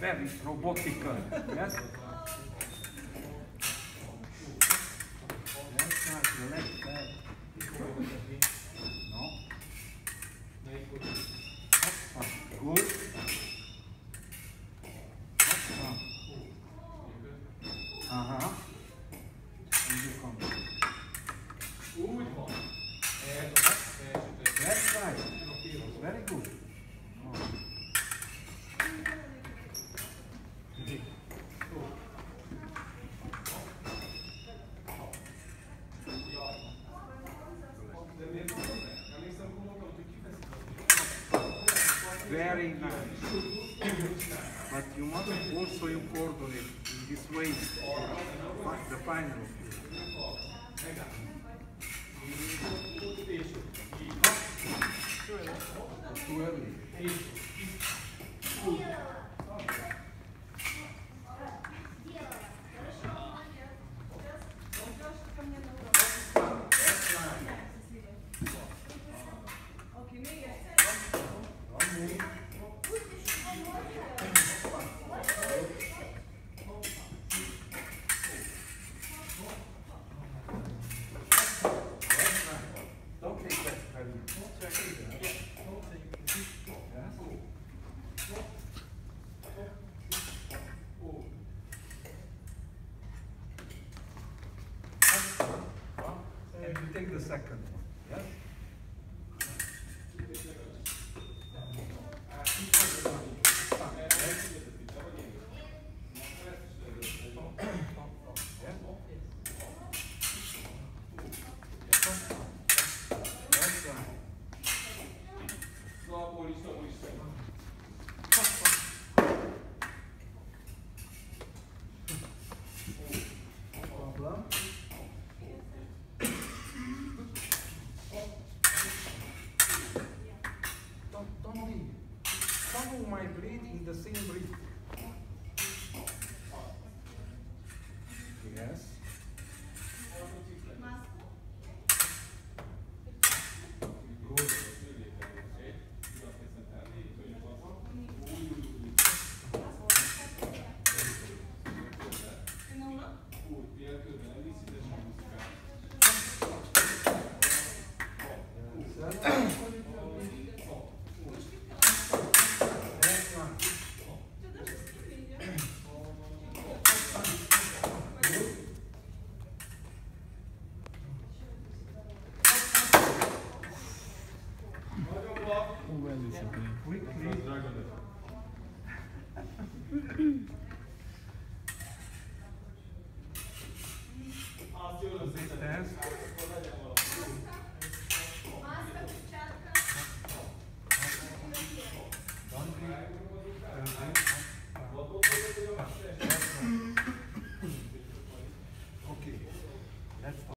Very robotical, yes? Uh-huh. Very nice. But you must also you coordinate in this way the final. Too early. Don't take that very much. Yes. And you take the second one. Yes? Might breathe in the same breath. Yes. Good. Well, it's okay.